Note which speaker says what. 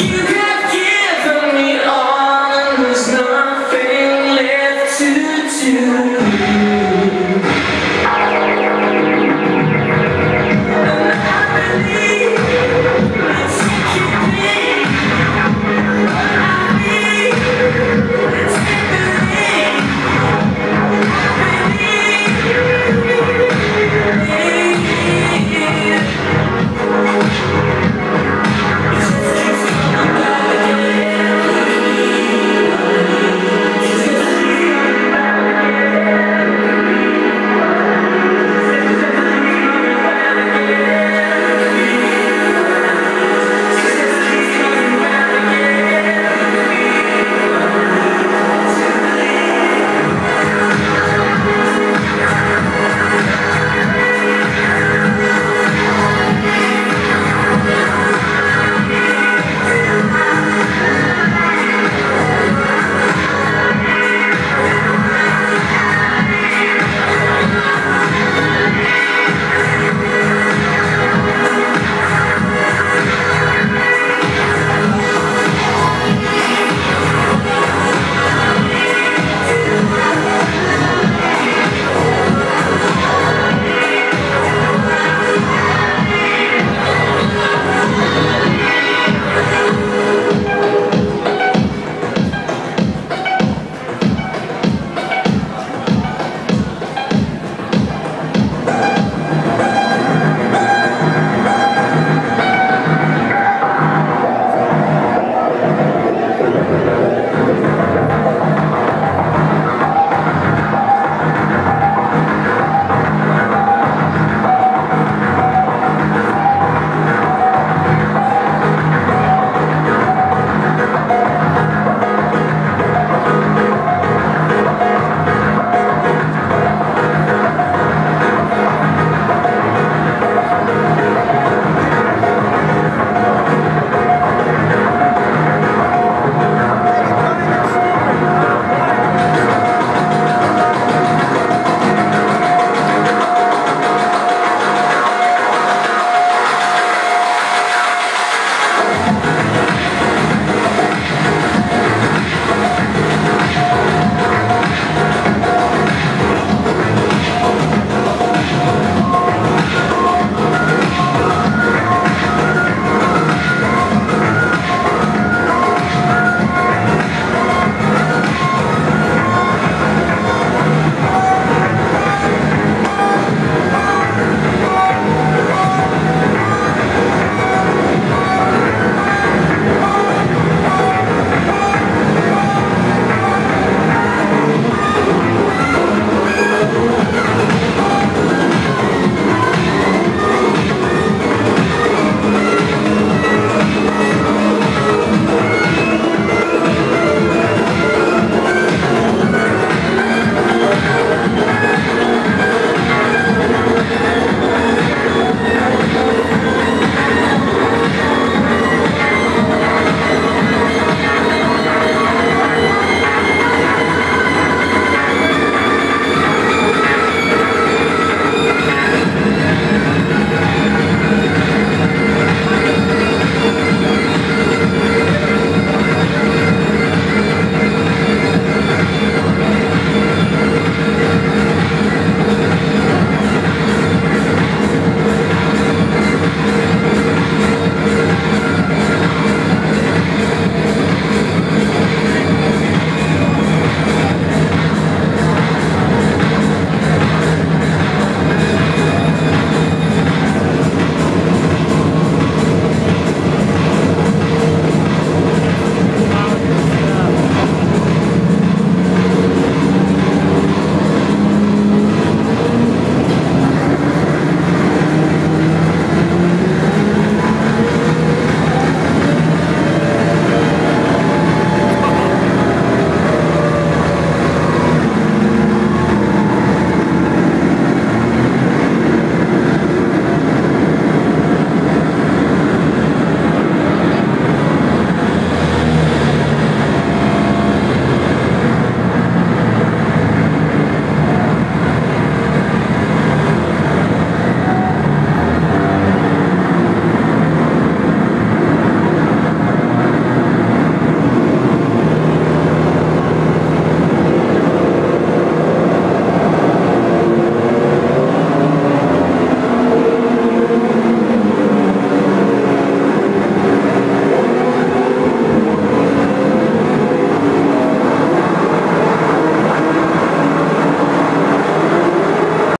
Speaker 1: you